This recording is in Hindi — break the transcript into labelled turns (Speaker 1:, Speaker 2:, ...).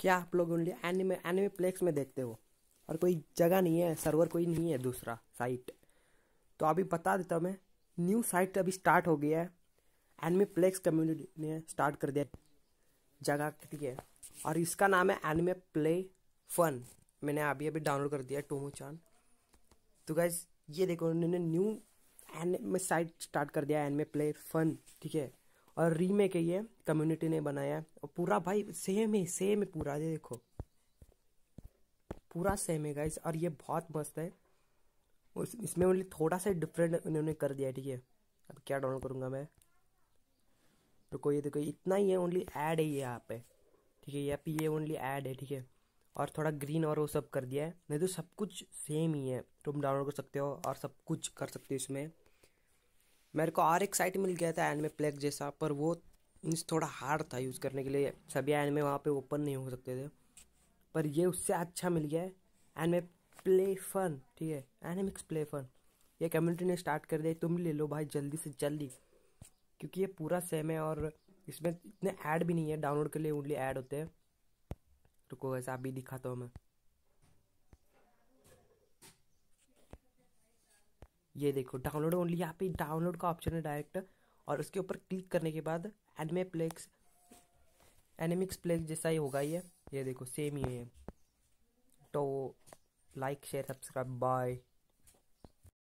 Speaker 1: क्या आप लोग ओनली एनिमे एनिमे प्लेक्स में देखते हो? और कोई जगह नहीं है सर्वर कोई नहीं है दूसरा साइट तो अभी बता देता हूँ मैं न्यू साइट अभी स्टार्ट हो गया है। एनिमे प्लेक्स कम्युनिटी ने स्टार्ट कर दिया जगह ठीक है और इसका नाम है एनिमे प्ले फन मैंने अभी अभी डाउनलोड कर दिया टोमो चान तो गैस ये देखो, उन्होंने न्यू एनिमे साइट स्टार्ट कर दिया एनिमे प्ले फन ठीक है? और रीमेक है ये कम्युनिटी ने बनाया है। और पूरा भाई सेम है सेम है पूरा, ये देखो। पूरा सेम है गाइस और ये बहुत मस्त है। इसमें ओनली थोड़ा सा डिफरेंट उन्होंने कर दिया ठीक है? अब क्या डाउनलोड करूँगा मैं? रुको, ये देखो, इतना ही है ओनली ऐड है ये यहाँ पे। ठीक है यहाँ पे ये ओनली ऐड है, ठीक है? और थोड़ा ग्रीन और वो सब कर दिया है। नहीं तो सब कुछ सेम ही है। तुम डाउनलोड कर सकते हो और सब कुछ कर सकते हो इसमें। मेरे को और एक साइट मिल गया था एनमे प्लेक जैसा, पर वो मीन्स थोड़ा हार्ड था यूज़ करने के लिए। सभी एनमे वहाँ पे ओपन नहीं हो सकते थे। पर ये उससे अच्छा मिल गया है। एनमे प्ले फन ठीक है? एनिमिक्स प्ले फन ये कम्युनिटी ने स्टार्ट कर दिया, तुम ले लो भाई जल्दी से जल्दी। क्योंकि ये पूरा सेम है और इसमें इतने ऐड भी नहीं है डाउनलोड के लिए ओनली ऐड होते हैं। रुको, वैसे अभी दिखाता हूँ मैं। ये देखो डाउनलोड ओनली यहाँ पे डाउनलोड का ऑप्शन है डायरेक्ट और उसके ऊपर क्लिक करने के बाद एनिमे प्लेक्स एनिमिक्स प्लेक्स जैसा ही होगा ये। ये देखो सेम ही है। तो लाइक शेयर सब्सक्राइब बाय